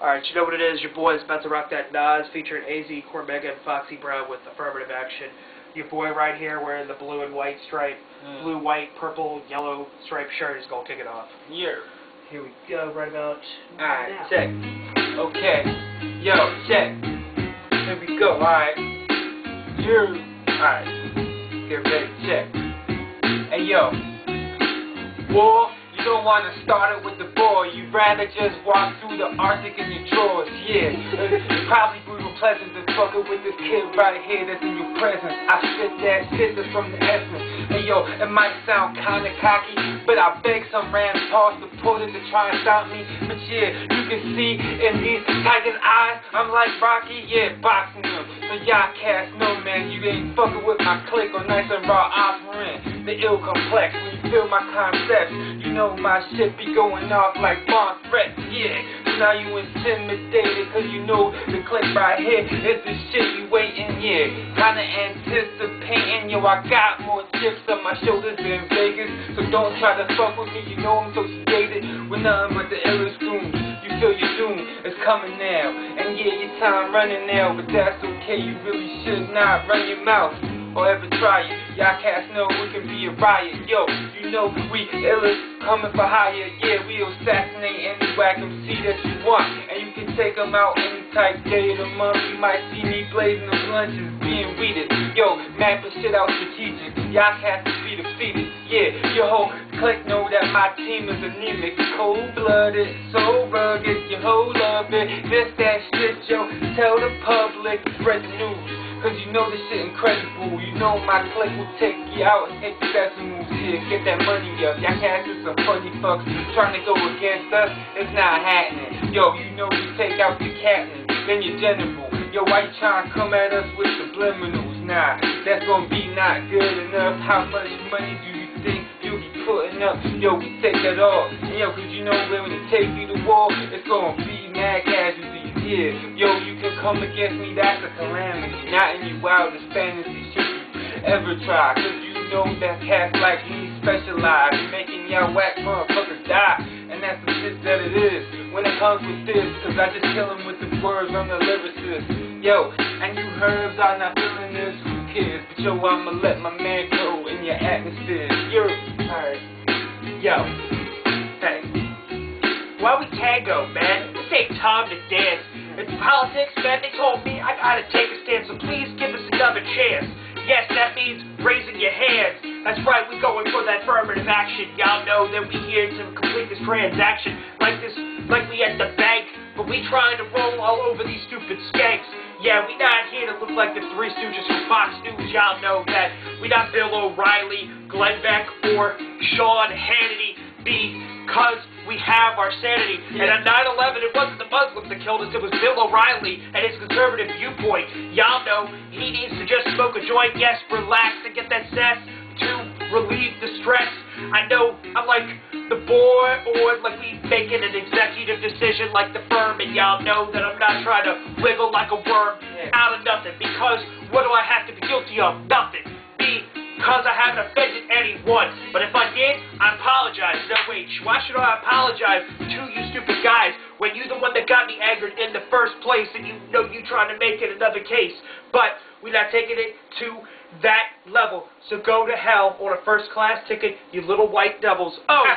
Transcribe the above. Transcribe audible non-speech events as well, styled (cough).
Alright, you know what it is. Your boy is about to rock that Nas featuring AZ, Cormega, and Foxy Brown with affirmative action. Your boy right here wearing the blue and white stripe, Mm. blue, white, purple, yellow striped shirt is going to kick it off. Yeah. Here we go, right about Alright, check. Okay. Yo, check. Here we go, alright. You. Alright. Get ready, check. Hey, yo. War, to start it with the boy. You'd rather just walk through the Arctic in your drawers, yeah. Probably brutal pleasant to fucking with this kid right here that's in your presence. I spit that shit from the essence. And yo, it might sound kinda cocky, but I beg some toss to put it to try and stop me. But yeah, you can see in these tiger's eyes, I'm like Rocky, yeah, boxing them. So y'all cast no man, you ain't fucking with my click or nice and raw offering. The ill complex, when you feel my concepts, you know my shit be going off like bomb threats, yeah. So now you intimidated, cause you know the click right here is the shit you waiting, yeah. Kinda anticipating, yo, I got more chips on my shoulders than Vegas. So don't try to fuck with me, you know I'm so sedated with nothing but the illest goons. Feel your doom is coming now, and yeah, your time running now, but that's okay. You really should not run your mouth or ever try it. Y'all cats know we can be a riot. Yo, you know we illest coming for hire. Yeah, we will assassinate any whack MC that you want, and you can take them out any day of the month. You might see me blazing the lunches, being weeded. Yo, mapping shit out strategic. Y'all have to be defeated. Yeah, your whole clique know that my team is anemic, cold-blooded, so rugged. your whole love it. This that shit, yo. Tell the public, spread the news. Cause you know this shit incredible. You know my clique will take you out and take moves here. Get that money up. Y'all cats is some funny fucks trying to go against us. It's not happening. Yo, you know we take out the captain, then your general. Yo, why you trying to come at us with subliminals? Nah, that's gonna be not good enough. How much money do you think you'll be putting up? Yo, we take that off. Yo, cause you know when we take you to war, it's gonna be mad casualties. Yeah, yo, you can come against me, that's a calamity. Not in your wildest fantasy shit you ever try. Cause you know that cats like me specialize in making y'all whack motherfuckers die. And that's the shit that it is comes with this. Cause I just kill 'em with the words on the lyricist. Yo, and you herbs are not feeling this, who cares? But yo, I'ma let my man go in your atmosphere. You're alright. Yo, hey. Why we tango, man? This ain't time to dance. It's politics, man. They told me I gotta take a stand, so please give us another chance. Yes, that means raising your hands. That's right, we going for that affirmative action. Y'all know that we here to complete this transaction. Like we trying to roll all over these stupid skanks. Yeah, we not here to look like the Three Stooges from Fox News. Y'all know that. We not Bill O'Reilly, Glenn Beck, or Sean Hannity. Because we have our sanity. And on 9-11, it wasn't the Muslims that killed us, it was Bill O'Reilly and his conservative viewpoint. Y'all know he needs to just smoke a joint, yes, relax and get that zest to relieve the stress. I know I'm like the board or like we making an executive decision like the firm and y'all know that I'm not trying to wiggle like a worm out of nothing because what do I have to be guilty of? Nothing. Because I haven't offended anyone. But if I did, I apologize. No, wait, why should I apologize to you stupid guys when you're the one that got me angered in the first place and you know you trying to make it another case? But we're not taking it to that level. So go to hell on a first class ticket, you little white devils. Oh! (laughs)